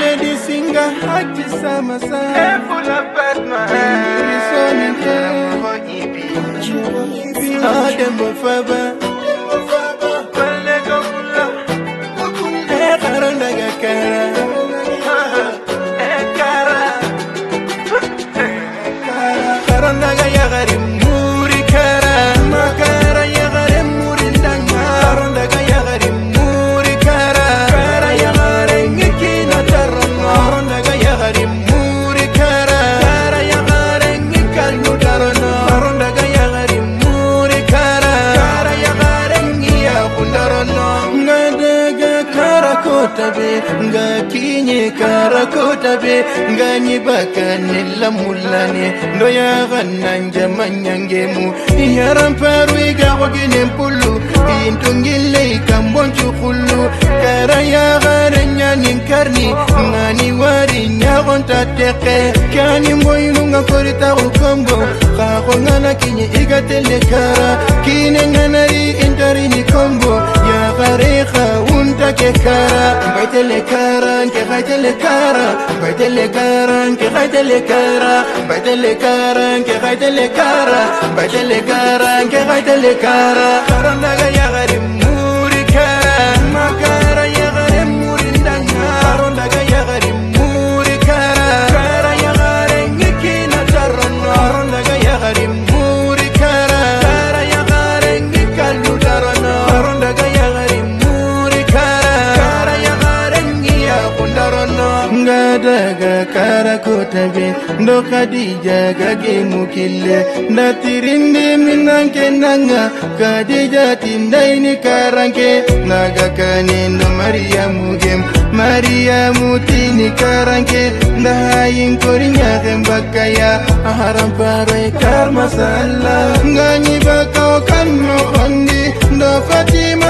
Lady singer, hot to summer sun. Careful of Batman. All them of kotabe nga kinye kara kotabe nga nyibakane lamulane ndoyagana njamanyange mu yaramparwiga hogine mpulu intungile ikambonchukulu kara yagare nyaninkarni ngani wari nyagontateke kani mboyinunga koritagukombo kago ngana kinye igatele kara. Kine nganari الكرم بعت الكرم كفيت الكرم بعت الكرم Ngadaga kara kotabe Ndo kadija gage mukille Ndatirindi minanke nanga Kadija tindaini karanke Naga kanendo Mariamu gem Mariamu tini karanke Ndahayin korinya gembakaya Aharam pare kar masala Nganyi bakao kan mokondi Ndo Fatima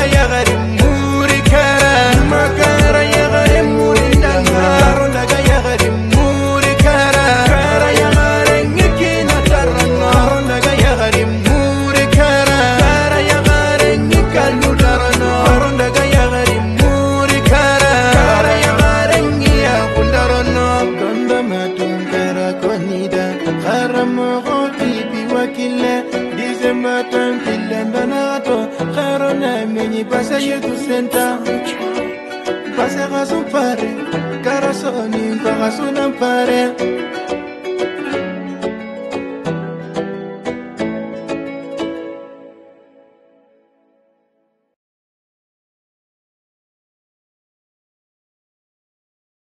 Kara mogo tibi wakile Disemba tankile mbanato Kara na menyi pasa yetu senta Pasa kasu pare Kara